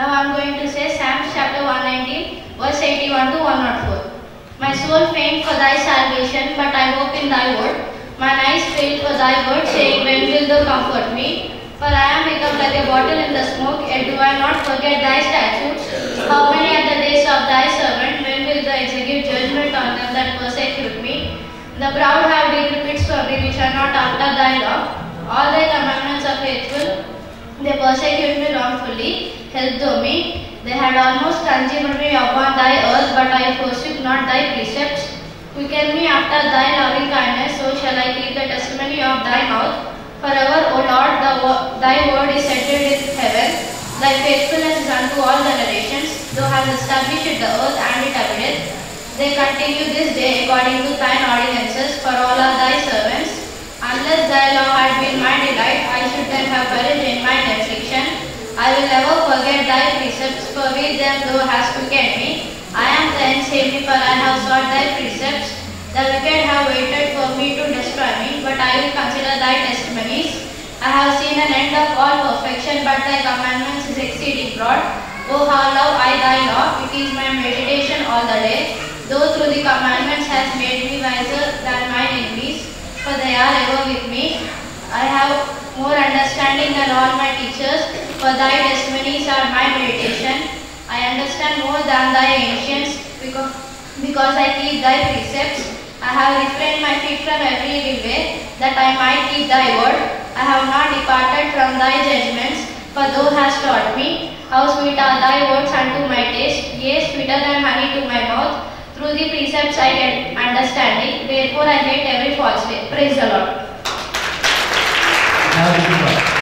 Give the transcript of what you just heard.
Now I am going to say Psalms chapter 119, verse 81 to 104. My soul faint for thy salvation, but I hope in thy word. Mine eyes fail for thy word, saying, When will thou comfort me? For I am become like a bottle in the smoke, yet do I not forget thy statutes. How many are the days of thy servant? When will thou execute judgment on them that persecute me? The proud have deep for me, which are not after thy law. All thy commandments are faithful. They persecute me wrongfully. Help me. Eh? They had almost consumed me upon thy earth, but I forsook not thy precepts. Quicken me after thy loving kindness, so shall I keep the testimony of thy mouth. Forever, O Lord, wo- thy word is settled in heaven. Thy faithfulness is unto all generations. Thou hast established the earth, and it abideth. They continue this day according to thine ordinances, for all are thy servants. Unless thy law had been my delight, I should then have perished in mine affliction. I will never forget thy precepts, for with them thou hast quickened me. I am thine, save me, for I have sought thy precepts. The wicked have waited for me to destroy me, but I will consider thy testimonies. I have seen an end of all perfection, but thy commandments is exceeding broad. O how love I thy law, it is my meditation all the day. Though through the commandments has made me wiser than mine enemies, for they are ever with me. I have more understanding than all my teachers, for thy testimonies are my meditation. I understand more than thy ancients, because, because I keep thy precepts. I have refrained my feet from every evil way, that I might keep thy word. I have not departed from thy judgments, for thou hast taught me. How sweet are thy words unto my taste, yea, sweeter than honey to my mouth. Through the precepts I get understanding, therefore I hate every false way. Praise the Lord.